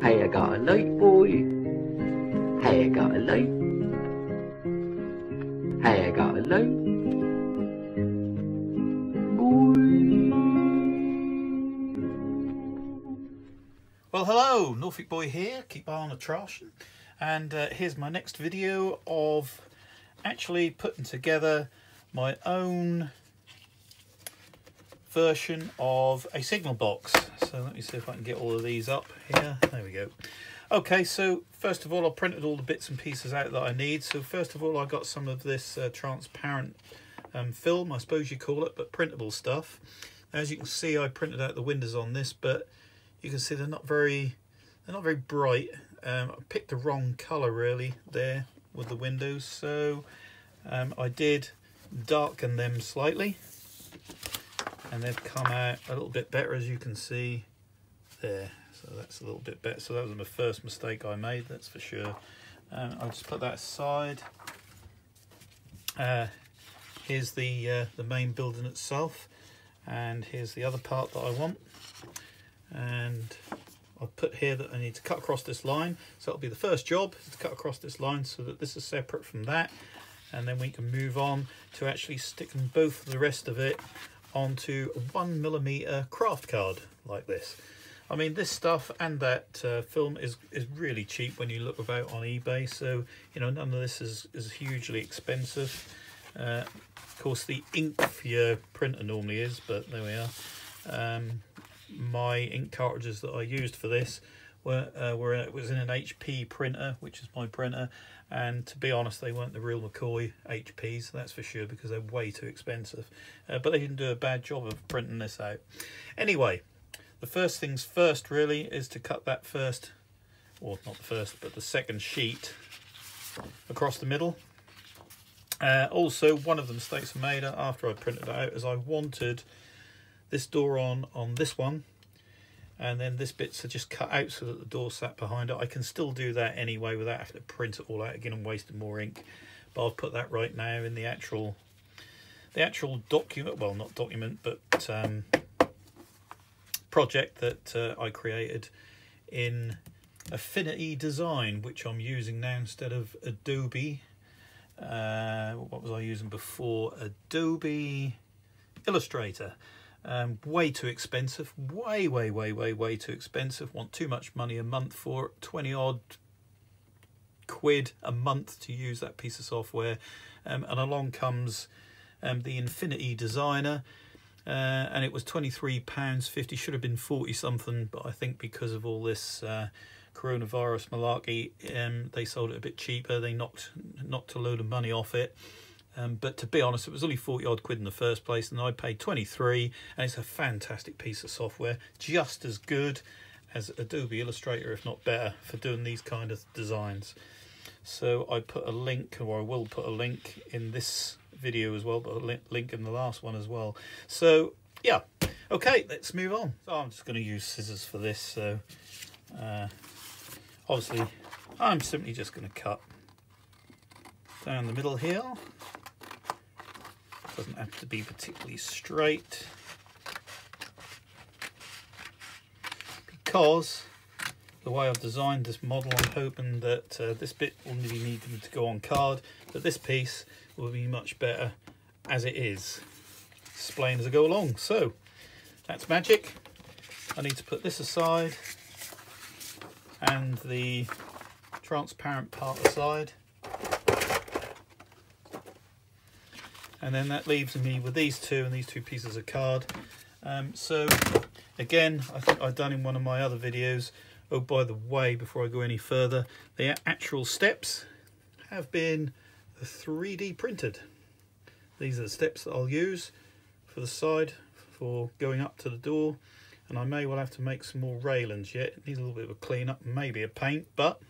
Hey, I got a light, boy. Hey, I got a light. Hey, I got a light. Well, hello, Norfolk Boy here, keep on the trash. And uh, here's my next video of actually putting together my own version of a signal box. So let me see if I can get all of these up here. There we go. Okay, so first of all, I printed all the bits and pieces out that I need. So first of all, I got some of this uh, transparent um, film, I suppose you call it, but printable stuff. As you can see, I printed out the windows on this, but you can see they're not very they're not very bright um, I picked the wrong color really there with the windows so um, I did darken them slightly and they've come out a little bit better as you can see there. So that's a little bit better. So that was my first mistake I made that's for sure. Um, I'll just put that aside. Uh, here's the uh, the main building itself and here's the other part that I want. And I've put here that I need to cut across this line. So it'll be the first job to cut across this line so that this is separate from that. And then we can move on to actually sticking both the rest of it onto one millimeter craft card like this. I mean this stuff and that uh, film is is really cheap when you look about on eBay so you know none of this is, is hugely expensive. Uh, of course the ink for your printer normally is but there we are. Um, my ink cartridges that I used for this were uh, were it was in an HP printer, which is my printer, and to be honest, they weren't the real McCoy HPs, that's for sure, because they're way too expensive. Uh, but they didn't do a bad job of printing this out. Anyway, the first things first really is to cut that first, or not the first, but the second sheet across the middle. Uh, also, one of the mistakes I made after I printed it out is I wanted this door on on this one and then this bit's are just cut out so that the door sat behind it. I can still do that anyway without having to print it all out again and wasting more ink. But I'll put that right now in the actual the actual document, well not document, but um, project that uh, I created in Affinity Design, which I'm using now instead of Adobe. Uh, what was I using before? Adobe Illustrator. Um, way too expensive, way, way, way, way, way too expensive. Want too much money a month for 20 odd quid a month to use that piece of software. Um, and along comes um, the Affinity Designer. Uh, and it was £23.50, should have been 40 something, but I think because of all this uh, coronavirus malarkey, um, they sold it a bit cheaper. They knocked knocked a load of money off it. Um, but to be honest, it was only 40 odd quid in the first place, and I paid 23, and it's a fantastic piece of software, just as good as Adobe Illustrator, if not better, for doing these kind of designs. So I put a link, or I will put a link in this video as well, but a link in the last one as well. So yeah, okay, let's move on. So I'm just going to use scissors for this. So uh, obviously, I'm simply just going to cut down the middle here doesn't have to be particularly straight. Because the way I've designed this model I'm hoping that uh, this bit will need needing to go on card but this piece will be much better as it is. Explain as I go along. So that's magic. I need to put this aside and the transparent part aside and then that leaves me with these two and these two pieces of card. Um, so again I think I've done in one of my other videos. Oh by the way before I go any further the actual steps have been 3D printed. These are the steps that I'll use for the side for going up to the door. And I may well have to make some more railings yet. It needs a little bit of a clean up maybe a paint but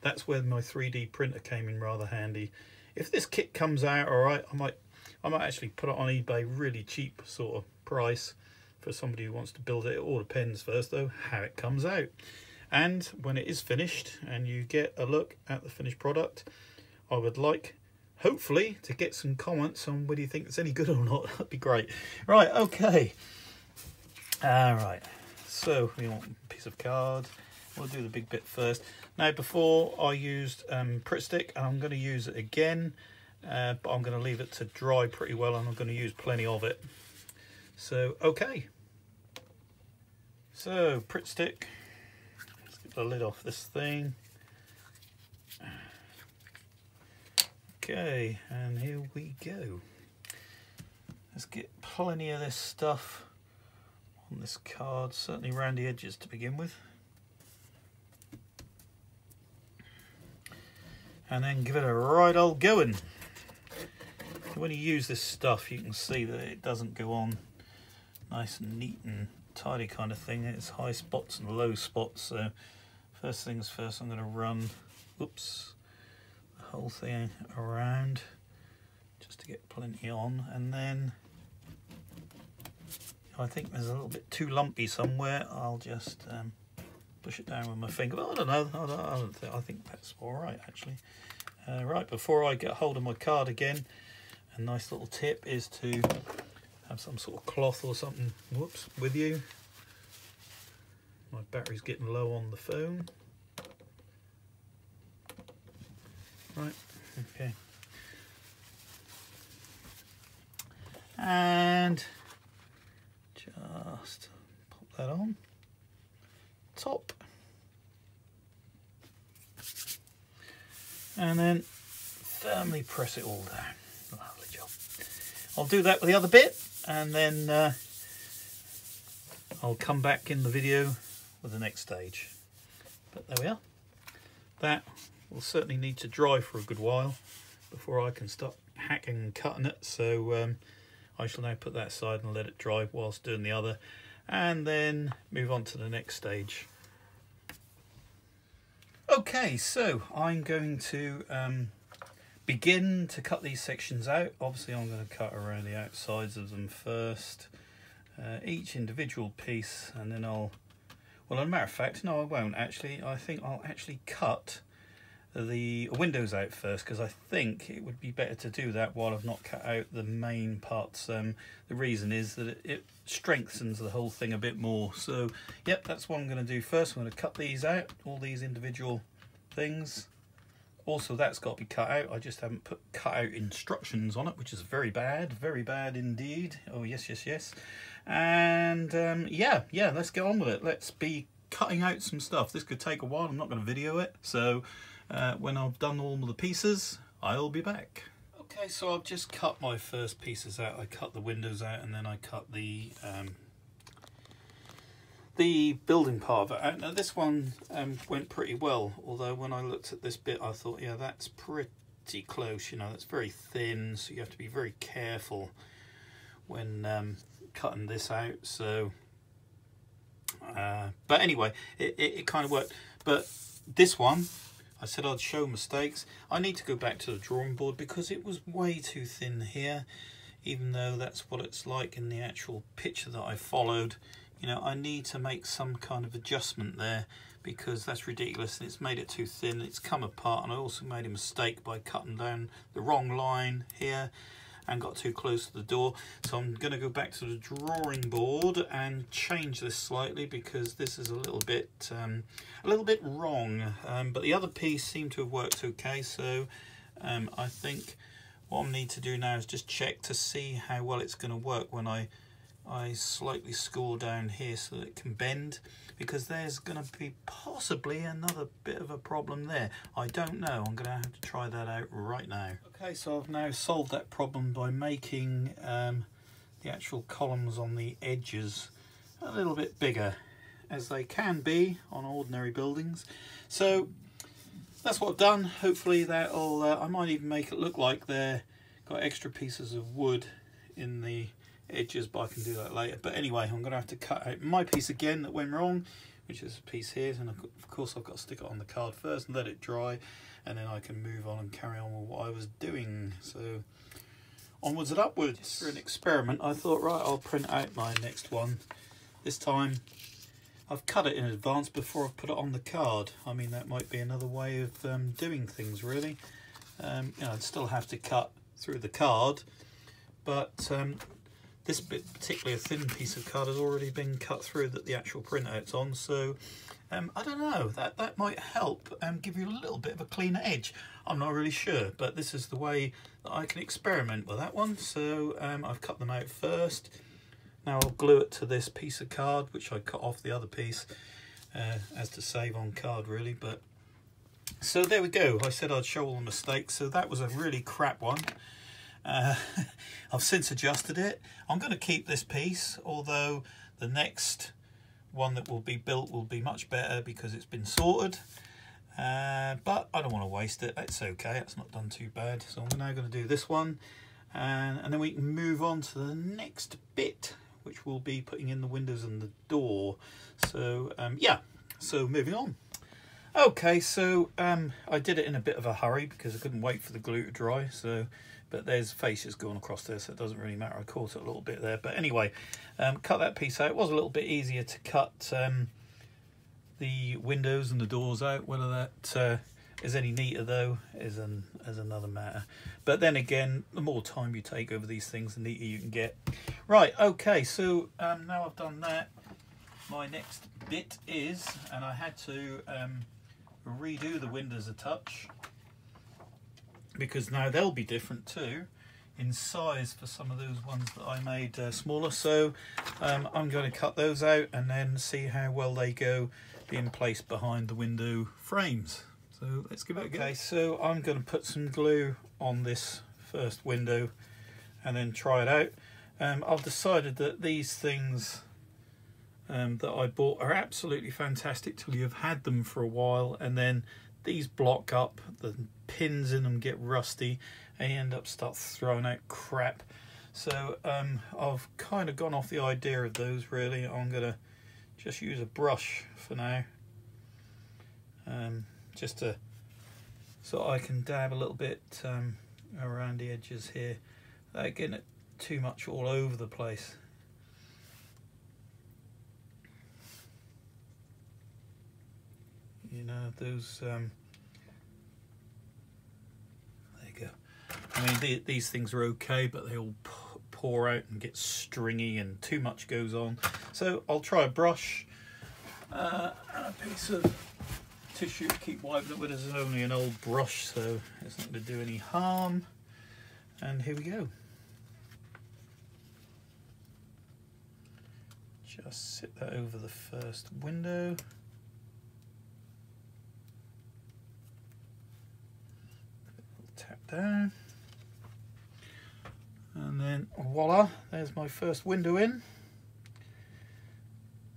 that's where my 3D printer came in rather handy if this kit comes out all right i might i might actually put it on ebay really cheap sort of price for somebody who wants to build it it all depends first though how it comes out and when it is finished and you get a look at the finished product i would like hopefully to get some comments on whether you think it's any good or not. That'd be great. Right, okay. All right. So we want a piece of card. We'll do the big bit first. Now, before I used um, Pritt Stick, and I'm going to use it again, uh, but I'm going to leave it to dry pretty well, and I'm going to use plenty of it. So, okay. So, Pritt Stick. Let's get the lid off this thing. Okay, and here we go. Let's get plenty of this stuff on this card, certainly around the edges to begin with. And then give it a right old going. When you use this stuff, you can see that it doesn't go on nice and neat and tidy kind of thing. It's high spots and low spots. So first things first, I'm going to run, oops, the whole thing around just to get plenty on. And then I think there's a little bit too lumpy somewhere. I'll just um, push it down with my finger. I don't know. I, don't, I, don't think, I think that's all right, actually. Uh, right, before I get hold of my card again, a nice little tip is to have some sort of cloth or something whoops with you my battery's getting low on the phone right okay and just pop that on top and then firmly press it all down lovely job I'll do that with the other bit and then uh, I'll come back in the video with the next stage. But there we are. That will certainly need to dry for a good while before I can start hacking and cutting it. So um, I shall now put that aside and let it dry whilst doing the other and then move on to the next stage. Okay, so I'm going to um, begin to cut these sections out. Obviously I'm going to cut around the outsides of them first, uh, each individual piece, and then I'll, well, as a matter of fact, no I won't actually, I think I'll actually cut the windows out first because I think it would be better to do that while I've not cut out the main parts. Um, the reason is that it, it strengthens the whole thing a bit more. So, yep, that's what I'm going to do first. I'm going to cut these out, all these individual things also, that's got to be cut out. I just haven't put cut out instructions on it, which is very bad, very bad indeed. Oh, yes, yes, yes. And um, yeah, yeah, let's get on with it. Let's be cutting out some stuff. This could take a while. I'm not going to video it. So uh, when I've done all the pieces, I'll be back. Okay, so I've just cut my first pieces out. I cut the windows out and then I cut the um, the building part of it. Uh, now this one um, went pretty well, although when I looked at this bit I thought, yeah, that's pretty close, you know, that's very thin, so you have to be very careful when um, cutting this out. So, uh, but anyway, it, it, it kind of worked. But this one, I said I'd show mistakes. I need to go back to the drawing board because it was way too thin here, even though that's what it's like in the actual picture that I followed. You know I need to make some kind of adjustment there because that's ridiculous and it's made it too thin. It's come apart and I also made a mistake by cutting down the wrong line here and got too close to the door. So I'm going to go back to the drawing board and change this slightly because this is a little bit um, a little bit wrong. Um, but the other piece seemed to have worked okay. So um, I think what I need to do now is just check to see how well it's going to work when I I slightly score down here so that it can bend because there's going to be possibly another bit of a problem there. I don't know. I'm going to have to try that out right now. Okay, so I've now solved that problem by making um, the actual columns on the edges a little bit bigger as they can be on ordinary buildings. So that's what I've done. Hopefully that'll, uh, I might even make it look like they're got extra pieces of wood in the edges, but I can do that later. But anyway, I'm going to have to cut out my piece again that went wrong, which is a piece here. And of course, I've got to stick it on the card first and let it dry, and then I can move on and carry on with what I was doing. So onwards and upwards. Just for an experiment, I thought, right, I'll print out my next one. This time, I've cut it in advance before I've put it on the card. I mean, that might be another way of um, doing things, really. um, you know, I'd still have to cut through the card, but um, this bit, particularly a thin piece of card, has already been cut through that the actual printout's on. So um, I don't know, that, that might help and give you a little bit of a cleaner edge. I'm not really sure, but this is the way that I can experiment with that one. So um, I've cut them out first. Now I'll glue it to this piece of card, which I cut off the other piece uh, as to save on card really, but so there we go. I said I'd show all the mistakes. So that was a really crap one. Uh, I've since adjusted it. I'm going to keep this piece, although the next one that will be built will be much better because it's been sorted. Uh, but I don't want to waste it. It's okay. It's not done too bad. So I'm now going to do this one. And, and then we can move on to the next bit, which will be putting in the windows and the door. So um, yeah, so moving on. Okay, so um, I did it in a bit of a hurry because I couldn't wait for the glue to dry. So, but there's faces going across there, so it doesn't really matter. I caught it a little bit there, but anyway, um, cut that piece out. It was a little bit easier to cut um, the windows and the doors out. Whether that uh, is any neater though is an is another matter. But then again, the more time you take over these things, the neater you can get. Right. Okay. So um, now I've done that. My next bit is, and I had to um, redo the windows a touch because now they'll be different too in size for some of those ones that I made uh, smaller. So um, I'm going to cut those out and then see how well they go being placed behind the window frames. So let's give it a go. Okay so I'm going to put some glue on this first window and then try it out. Um, I've decided that these things um, that I bought are absolutely fantastic till you've had them for a while and then these block up, the pins in them get rusty and you end up start throwing out crap. So um, I've kind of gone off the idea of those really. I'm going to just use a brush for now. Um, just to so I can dab a little bit um, around the edges here without getting it too much all over the place. you know those um, there you go I mean the, these things are okay but they all pour out and get stringy and too much goes on. So I'll try a brush uh, and a piece of tissue to keep wiping it with it's only an old brush so it's not going to do any harm. And here we go. Just sit that over the first window. Tap down. And then voila, there's my first window in.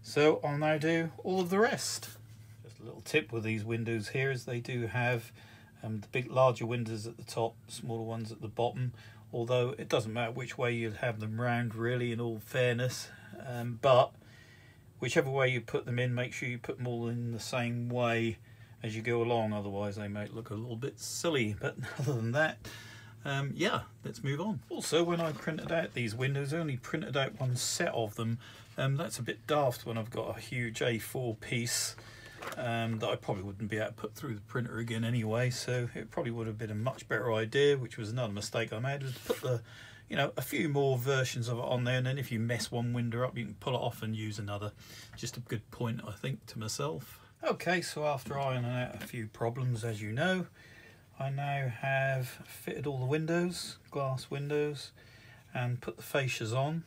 So I'll now do all of the rest. Just a little tip with these windows here is they do have um, the big larger windows at the top, smaller ones at the bottom. Although it doesn't matter which way you'd have them round really in all fairness. Um, but whichever way you put them in, make sure you put them all in the same way as you go along otherwise they might look a little bit silly but other than that um, yeah let's move on. Also when I printed out these windows I only printed out one set of them. Um, that's a bit daft when I've got a huge A4 piece um, that I probably wouldn't be able to put through the printer again anyway so it probably would have been a much better idea which was another mistake I made was to put the you know a few more versions of it on there and then if you mess one window up you can pull it off and use another. Just a good point I think to myself. Okay, so after ironing out a few problems, as you know, I now have fitted all the windows, glass windows, and put the fascias on.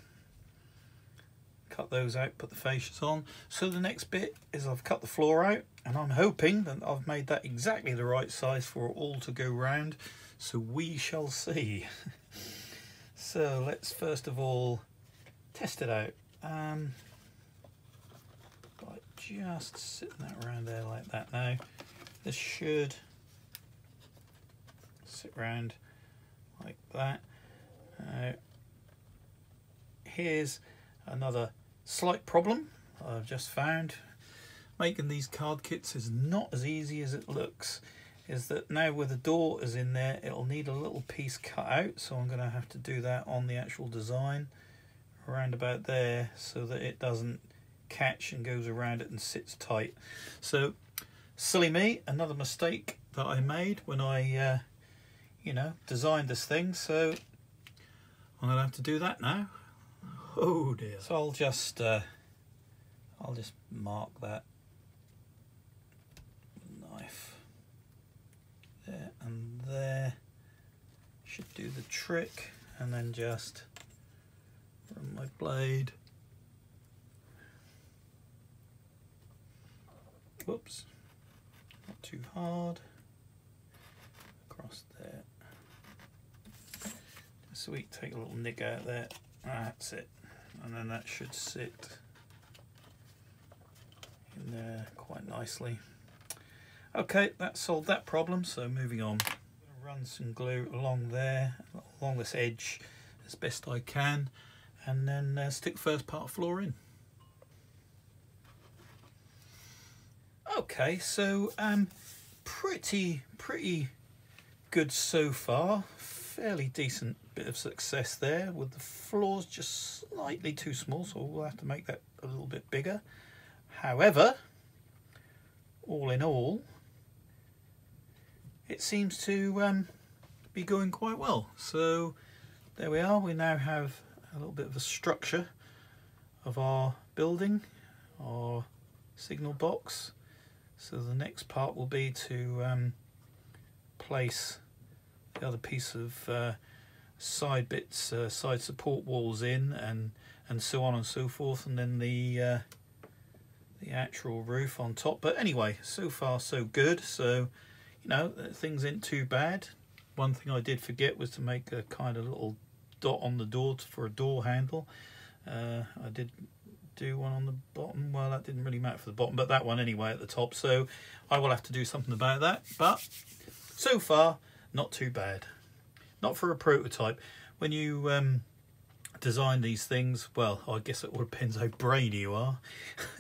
Cut those out, put the fascias on. So the next bit is I've cut the floor out, and I'm hoping that I've made that exactly the right size for it all to go round. So we shall see. so let's first of all test it out. Um, just sitting that around there like that now. This should sit round like that. Now, here's another slight problem I've just found. Making these card kits is not as easy as it looks. Is that now with the door is in there, it'll need a little piece cut out. So I'm going to have to do that on the actual design around about there so that it doesn't catch and goes around it and sits tight. So silly me, another mistake that I made when I uh, you know, designed this thing, so I'm gonna have to do that now. Oh dear. So I'll just, uh, I'll just mark that knife there and there. Should do the trick, and then just run my blade. Whoops, not too hard. Across there. Sweet, take a little nick out there. That's it. And then that should sit in there quite nicely. Okay, that solved that problem, so moving on. Run some glue along there, along this edge as best I can, and then uh, stick first part of floor in. Okay, so um, pretty, pretty good so far. Fairly decent bit of success there with the floors just slightly too small, so we'll have to make that a little bit bigger. However, all in all, it seems to um, be going quite well. So there we are. We now have a little bit of a structure of our building, our signal box. So the next part will be to um, place the other piece of uh, side bits, uh, side support walls in, and and so on and so forth, and then the uh, the actual roof on top. But anyway, so far so good. So you know things ain't too bad. One thing I did forget was to make a kind of little dot on the door for a door handle. Uh, I did do one on the bottom. Well, that didn't really matter for the bottom, but that one anyway at the top. So I will have to do something about that. But so far, not too bad not for a prototype. When you um, design these things, well, I guess it all depends how brainy you are.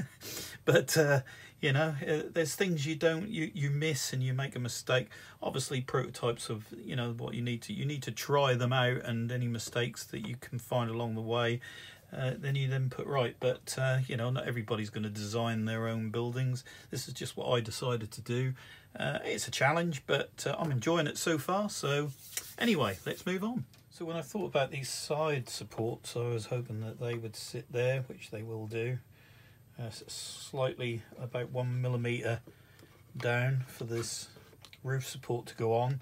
but uh, you know, uh, there's things you don't you you miss and you make a mistake. Obviously, prototypes of you know what you need to you need to try them out and any mistakes that you can find along the way. Uh, then you then put right. But uh, you know, not everybody's going to design their own buildings. This is just what I decided to do. Uh, it's a challenge, but uh, I'm enjoying it so far. So anyway, let's move on. So when I thought about these side supports, I was hoping that they would sit there, which they will do. Uh, slightly about one millimeter down for this roof support to go on.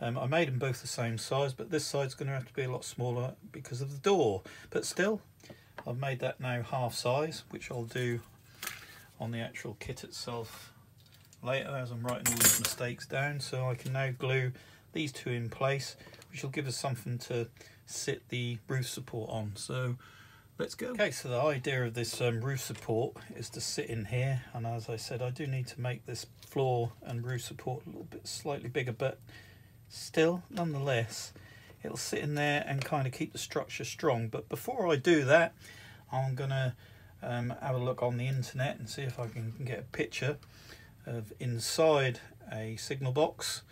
Um, I made them both the same size, but this side's going to have to be a lot smaller because of the door. But still, I've made that now half size, which I'll do on the actual kit itself later as I'm writing all these mistakes down. So I can now glue these two in place, which will give us something to sit the roof support on. So let's go. Okay, so the idea of this um, roof support is to sit in here. And as I said, I do need to make this floor and roof support a little bit slightly bigger, but still, nonetheless, it'll sit in there and kind of keep the structure strong. But before I do that, I'm gonna um, have a look on the internet and see if I can get a picture of inside a signal box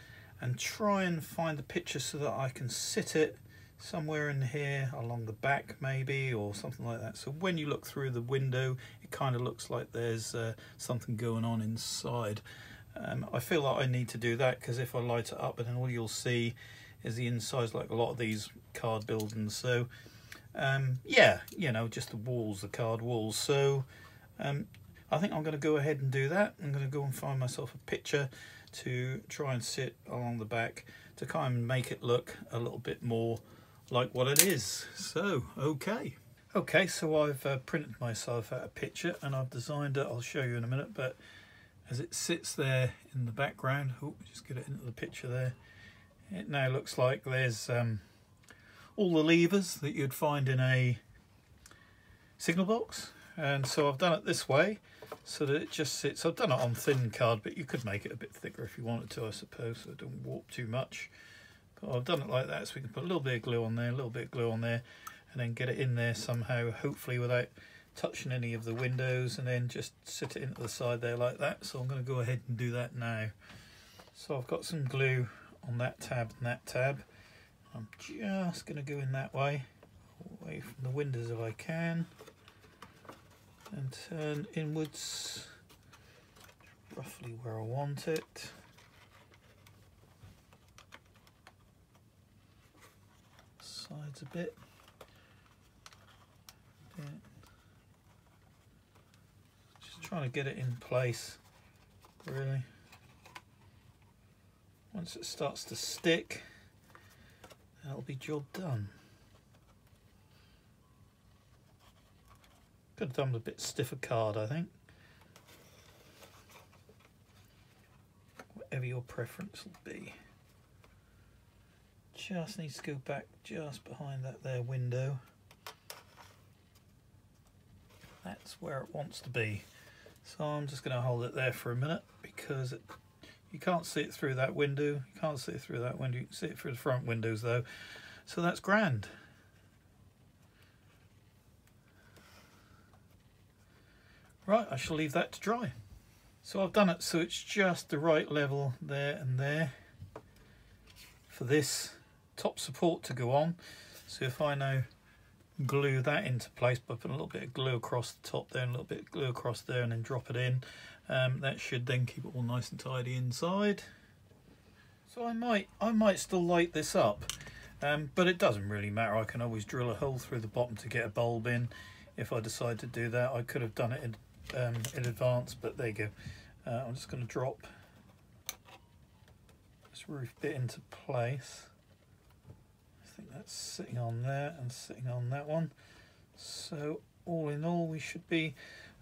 and try and find the picture so that I can sit it somewhere in here along the back maybe or something like that. So when you look through the window it kind of looks like there's uh, something going on inside. Um, I feel like I need to do that because if I light it up and then all you'll see is the insides like a lot of these card buildings. So um, yeah you know just the walls the card walls. So um, I think I'm going to go ahead and do that. I'm going to go and find myself a picture to try and sit along the back to kind of make it look a little bit more like what it is. So okay. Okay so I've uh, printed myself out a picture and I've designed it. I'll show you in a minute but as it sits there in the background oh just get it into the picture there. It now looks like there's um, all the levers that you'd find in a signal box. And so I've done it this way so that it just sits I've done it on thin card but you could make it a bit thicker if you wanted to I suppose so it don't warp too much. But I've done it like that so we can put a little bit of glue on there a little bit of glue on there and then get it in there somehow hopefully without touching any of the windows and then just sit it into the side there like that. So I'm going to go ahead and do that now. So I've got some glue on that tab and that tab. I'm just going to go in that way away from the windows if I can and turn inwards roughly where I want it Sides a bit. Just trying to get it in place, really. Once it starts to stick, that'll be job done. Could have done with a bit stiffer card, I think. Whatever your preference will be. Just needs to go back just behind that there window. That's where it wants to be. So I'm just going to hold it there for a minute because it, you can't see it through that window. You can't see it through that window. You can see it through the front windows though. So that's grand. Right, I shall leave that to dry. So I've done it so it's just the right level there and there for this top support to go on. So if I now glue that into place by putting a little bit of glue across the top there and a little bit of glue across there and then drop it in, um, that should then keep it all nice and tidy inside. So I might, I might still light this up, um, but it doesn't really matter. I can always drill a hole through the bottom to get a bulb in if I decide to do that. I could have done it in um, in advance, but there you go. Uh, I'm just going to drop this roof bit into place. I think that's sitting on there and sitting on that one. So all in all, we should be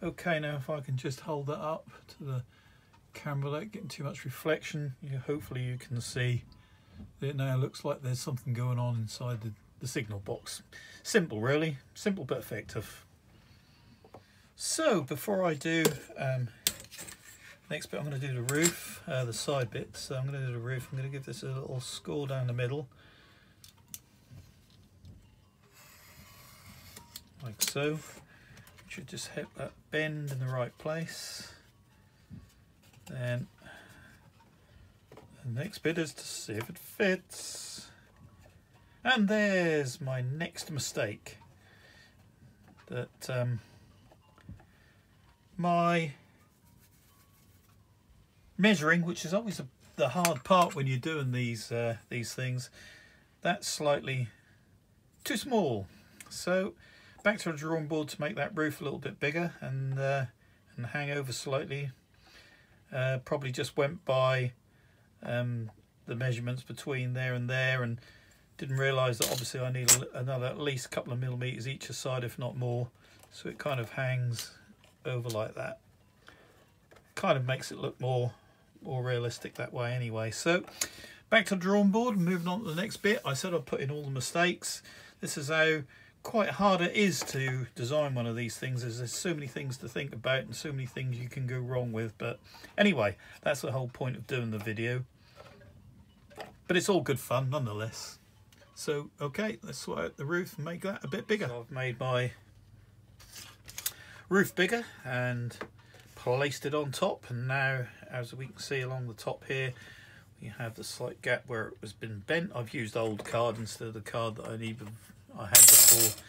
okay now. If I can just hold that up to the camera without getting too much reflection, you, hopefully you can see that it now looks like there's something going on inside the, the signal box. Simple really, simple but effective. So before I do um, next bit, I'm going to do the roof, uh, the side bit. So I'm going to do the roof. I'm going to give this a little score down the middle, like so. Should just hit that bend in the right place. Then the next bit is to see if it fits. And there's my next mistake. That um, my measuring, which is always a, the hard part when you're doing these uh, these things, that's slightly too small. So back to the drawing board to make that roof a little bit bigger and uh, and hang over slightly. Uh, probably just went by um, the measurements between there and there and didn't realise that obviously I need another at least couple of millimetres each side if not more so it kind of hangs over like that. Kind of makes it look more more realistic that way anyway. So back to the drawing board, moving on to the next bit. I said I'd put in all the mistakes. This is how quite hard it is to design one of these things as there's so many things to think about and so many things you can go wrong with. But anyway, that's the whole point of doing the video. But it's all good fun nonetheless. So, okay, let's sort out the roof and make that a bit bigger. So I've made my roof bigger and placed it on top. And now as we can see along the top here we have the slight gap where it was been bent. I've used old card instead of the card that I need I had before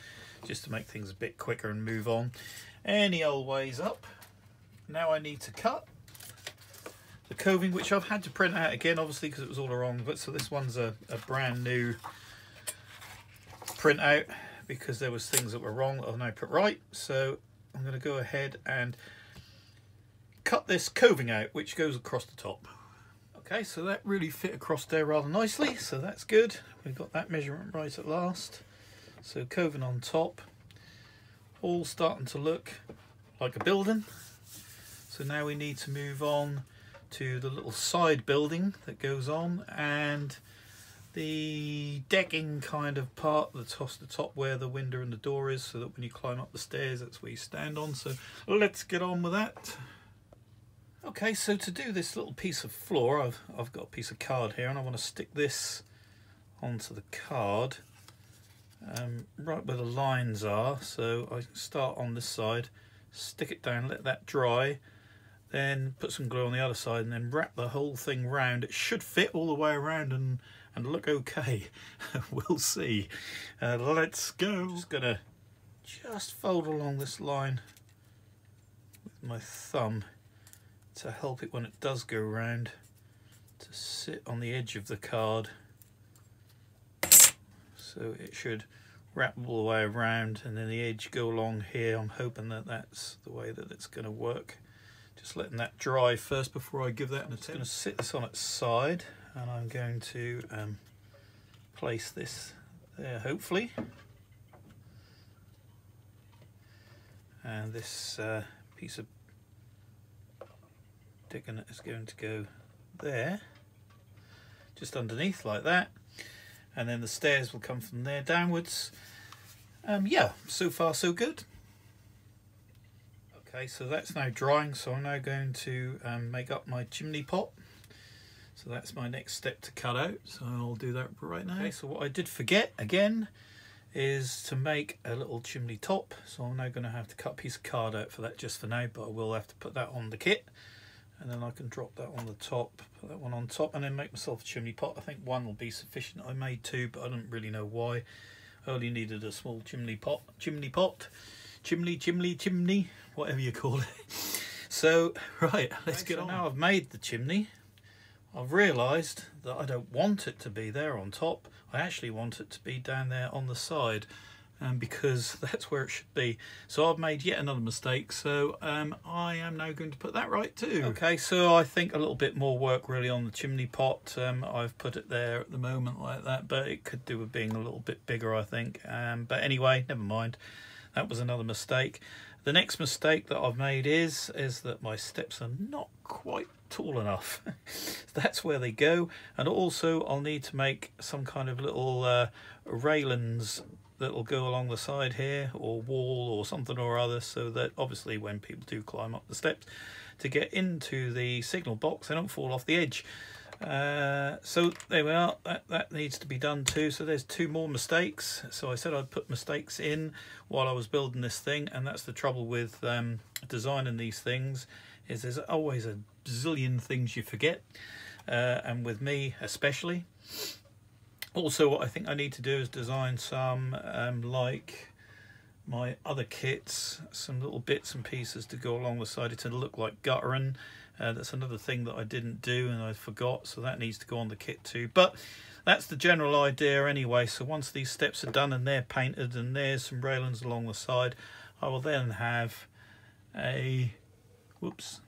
just to make things a bit quicker and move on. Any old ways up. Now I need to cut the coving which I've had to print out again obviously because it was all wrong but so this one's a, a brand new print out because there was things that were wrong that I've now put right. So I'm going to go ahead and cut this coving out which goes across the top. Okay, so that really fit across there rather nicely, so that's good. We've got that measurement right at last. So coving on top, all starting to look like a building. So now we need to move on to the little side building that goes on and the decking kind of part the top the top where the window and the door is so that when you climb up the stairs that's where you stand on. So let's get on with that. Okay so to do this little piece of floor I've, I've got a piece of card here and I want to stick this onto the card um, right where the lines are. So I start on this side stick it down let that dry then put some glue on the other side and then wrap the whole thing round. It should fit all the way around and and look okay. we'll see. Uh, let's go. Just gonna just fold along this line with my thumb to help it when it does go round to sit on the edge of the card so it should wrap all the way around and then the edge go along here. I'm hoping that that's the way that it's going to work. Just letting that dry first before I give that an attempt. I'm going to sit this on its side and I'm going to um, place this there hopefully. And this uh, piece of decking is going to go there, just underneath like that and then the stairs will come from there downwards. Um, yeah, so far so good. Okay, so that's now drying, so I'm now going to um, make up my chimney pot. So that's my next step to cut out, so I'll do that right now. Okay, so what I did forget, again, is to make a little chimney top. So I'm now going to have to cut a piece of card out for that just for now, but I will have to put that on the kit. And then I can drop that on the top put that one on top and then make myself a chimney pot. I think one will be sufficient. I made two but I don't really know why. I only needed a small chimney pot chimney pot chimney chimney chimney whatever you call it. So right let's get on. now I've made the chimney I've realized that I don't want it to be there on top I actually want it to be down there on the side um, because that's where it should be. So I've made yet another mistake, so um, I am now going to put that right too. Okay, so I think a little bit more work really on the chimney pot. Um, I've put it there at the moment like that, but it could do with being a little bit bigger, I think. Um, but anyway, never mind. That was another mistake. The next mistake that I've made is is that my steps are not quite tall enough. That's where they go. And also I'll need to make some kind of little uh, railings that will go along the side here or wall or something or other so that obviously when people do climb up the steps to get into the signal box they don't fall off the edge uh, so there we are that, that needs to be done too so there's two more mistakes so I said I'd put mistakes in while I was building this thing and that's the trouble with um, designing these things is there's always a zillion things you forget uh, and with me especially. Also what I think I need to do is design some um, like my other kits some little bits and pieces to go along the side. To look like guttering. Uh, that's another thing that I didn't do and I forgot so that needs to go on the kit too. But that's the general idea anyway. So once these steps are done and they're painted and there's some railings along the side I will then have a whoops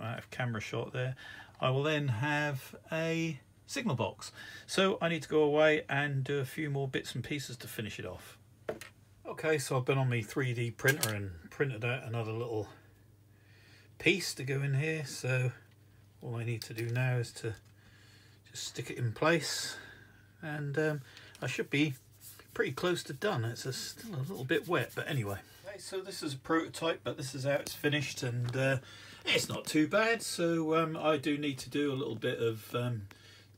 I have camera shot there I will then have a signal box. So I need to go away and do a few more bits and pieces to finish it off. Okay, so I've been on my 3D printer and printed out another little piece to go in here. So all I need to do now is to just stick it in place and um, I should be pretty close to done. It's a, still a little bit wet, but anyway. Okay, so this is a prototype, but this is how it's finished and uh, it's not too bad. So um, I do need to do a little bit of um,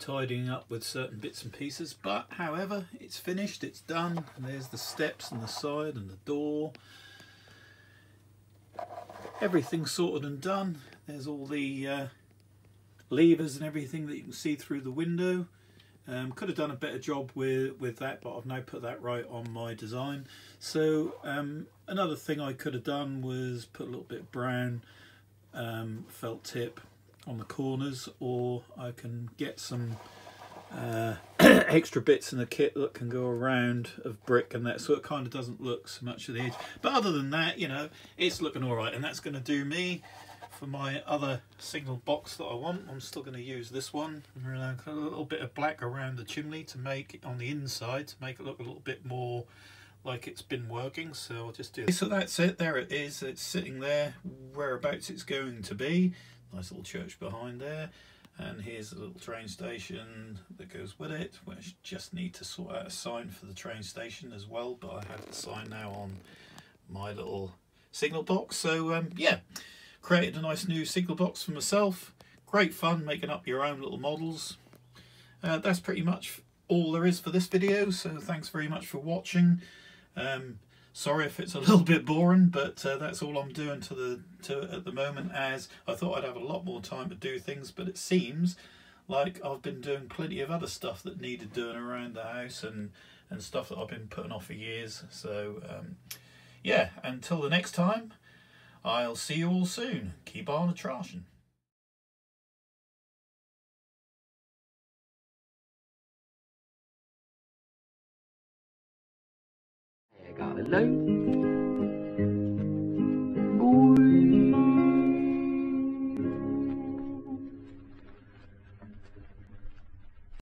tidying up with certain bits and pieces but however it's finished it's done there's the steps and the side and the door. Everything sorted and done. There's all the uh, levers and everything that you can see through the window. Um, could have done a better job with with that but I've now put that right on my design. So um, another thing I could have done was put a little bit brown um, felt tip on the corners or I can get some uh, extra bits in the kit that can go around of brick and that so it kind of doesn't look so much of the edge. But other than that you know it's looking all right and that's going to do me for my other signal box that I want. I'm still going to use this one. A little bit of black around the chimney to make on the inside to make it look a little bit more like it's been working so I'll just do so that's it. There it is. It's sitting there whereabouts it's going to be. Nice little church behind there. And here's a little train station that goes with it which just need to sort out a sign for the train station as well but I have the sign now on my little signal box. So um, yeah created a nice new signal box for myself. Great fun making up your own little models. Uh, that's pretty much all there is for this video so thanks very much for watching um, Sorry if it's a little bit boring, but uh, that's all I'm doing to the to at the moment. As I thought I'd have a lot more time to do things, but it seems like I've been doing plenty of other stuff that needed doing around the house and and stuff that I've been putting off for years. So um, yeah, until the next time, I'll see you all soon. Keep on trashing. I got a load